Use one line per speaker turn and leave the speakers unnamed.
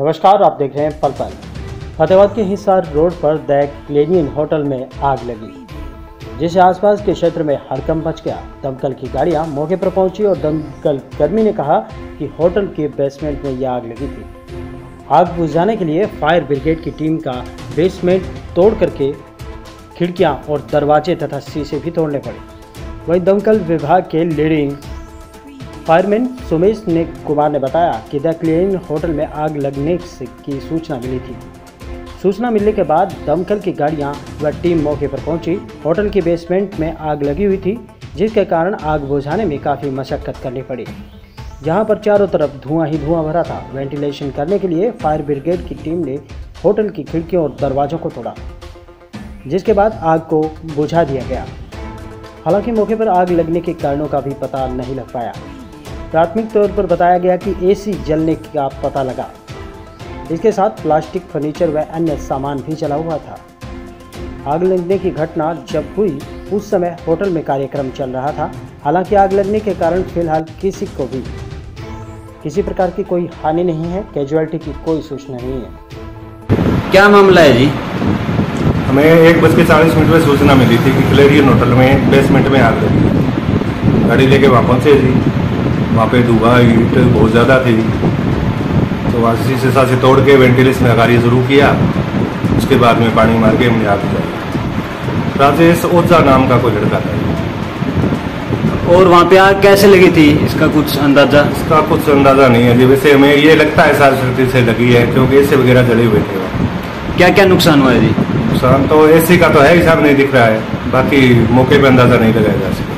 नमस्कार, आप देख रहे हैं पल पल। फतेहाबाद के हिसार रोड पर द क्लेनियन होटल में आग लगी। जिससे आसपास के क्षेत्र में हड़कम मच गया, दमकल की गाड़ियाँ मौके पर पहुँची और दमकल कर्मी ने कहा कि होटल के बेसमेंट में यह आग लगी थी। आग बुझाने के लिए फायर ब्रिगेड की टीम का बेसमेंट तोड़ करके खिड़कियाँ और दरवाजे तथा शीशे भी तोड़ने पड़े। वहीं दमकल विभाग के लीडिंग फायरमैन सुमेश ने कुमार ने बताया कि द क्लीन होटल में आग लगने की सूचना मिली थी। सूचना मिलने के बाद दमकल की गाड़ियाँ व टीम मौके पर पहुँची। होटल के बेसमेंट में आग लगी हुई थी, जिसके कारण आग बुझाने में काफ़ी मशक्कत करनी पड़ी। जहाँ पर चारों तरफ़ धुआँ ही धुआँ भरा था। वेंटिलेशन करने के लिए फायर ब्रिगेड की टीम ने होटल की खिड़कियों और दरवाजों को तोड़ा, जिसके बाद आग को बुझा दिया गया। हालाँकि मौके पर आग लगने के कारणों का भी पता नहीं लग पाया। प्राथमिक तौर पर बताया गया कि एसी जलने का पता लगा। इसके साथ प्लास्टिक फर्नीचर व अन्य सामान भी जला हुआ था। आग लगने की घटना जब हुई उस समय होटल में कार्यक्रम चल रहा था। हालाँकि आग लगने के कारण फ़िलहाल किसी को भी किसी प्रकार की कोई हानि नहीं है कैजुअलिटी की कोई सूचना नहीं है।
क्या मामला है जी?
हमें एक बज के चालीस मिनट में सूचना मिली थी कि क्लेरियन होटल में बेसमेंट में आग लगी। गाड़ी लेके वहाँ पहुँचे जी। वहाँ पे धुआँ हीट बहुत ज़्यादा थी। तो वहाँ से शीशा से तोड़ के वेंटिलेशन का कार्य शुरू किया। उसके बाद में पानी मार के हमने आग बुझाई। राजेश ओझा नाम का कोई लड़का था।
और वहाँ पे आग कैसे लगी थी? इसका कुछ अंदाज़ा?
इसका कुछ अंदाज़ा नहीं है। जी वैसे हमें ये लगता है सारी से लगी है क्योंकि एसी वगैरह जले हुए थे।
क्या क्या नुकसान हुआ है जी?
नुकसान तो एसी का तो है हिसाब नहीं दिख रहा है। बाकी मौके पर अंदाज़ा नहीं लगाया जा सकता।